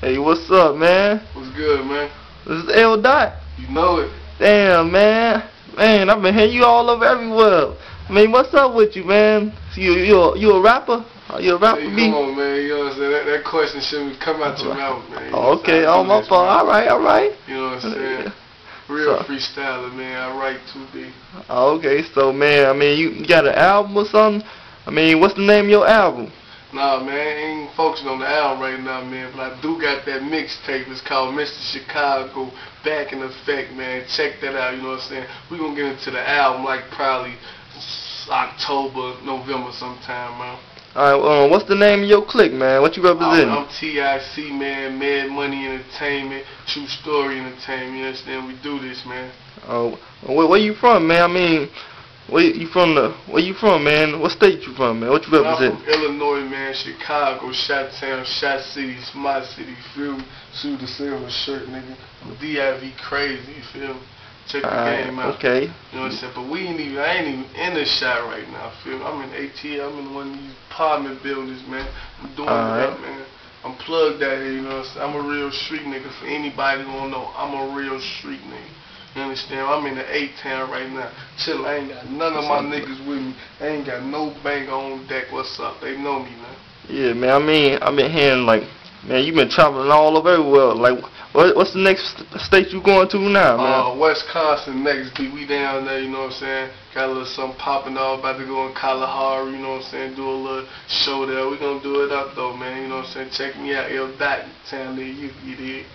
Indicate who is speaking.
Speaker 1: Hey, what's up, man?
Speaker 2: What's good, man?
Speaker 1: This is L Dot.
Speaker 2: You know it.
Speaker 1: Damn, man. Man, I've been hearing you all over everywhere. I mean, what's up with you, man? You you a, you a rapper? Are you a rapper,
Speaker 2: Hey, come on, man. You know what I'm saying? That, that question shouldn't come out your mouth, man. You
Speaker 1: Oh, okay,
Speaker 2: do
Speaker 1: my fault. All right, all right.
Speaker 2: You know what I'm saying?
Speaker 1: Yeah.
Speaker 2: Real
Speaker 1: So-
Speaker 2: freestyler, man. I write too big.
Speaker 1: Oh, Okay, so man, I mean, you got an album or something? I mean, what's the name of your album?
Speaker 2: Nah, man, ain't focusing on the album right now, man. But I do got that mixtape. It's called Mr. Chicago Back in Effect, man. Check that out. You know what I'm saying? We gonna get into the album like probably October, November sometime, man.
Speaker 1: All right, um, what's the name of your clique, man? What you representing?
Speaker 2: I'm, I'm TIC, man. Mad Money Entertainment, True Story Entertainment. You understand? We do this, man.
Speaker 1: Oh, where, where you from, man? I mean, where you from? The where you from, man? What state you from, man? What you represent?
Speaker 2: I'm from Illinois, man. Chicago, Shot Town, Shot City, Smart City. Feel me? Sue the silver shirt, nigga. DIV crazy. You feel me? Check the
Speaker 1: Alright,
Speaker 2: game out.
Speaker 1: okay.
Speaker 2: You know what I'm saying? But we ain't even, I ain't even in the shot right now. Feel me? I'm in ATL. I'm in one of these apartment buildings, man. I'm doing it up, man. I'm plugged out here, you know what I'm saying? I'm a real street nigga. For anybody who don't know, I'm a real street nigga. You understand? I'm in the A-town right now. Chill, I ain't got none of my niggas with me. I ain't got no bank on deck. What's up? They know me, man.
Speaker 1: Yeah, man. I mean, I've been hearing like, man, you been traveling all over everywhere. Like, what, what's the next state you going to now, man?
Speaker 2: Uh, Wisconsin next beat. We down there, you know what I'm saying? Got a little something popping off. About to go in Kalahari, you know what I'm saying? Do a little show there. We gonna do it up though, man. You know what I'm saying? Check me out, L Dot, town near you. You did.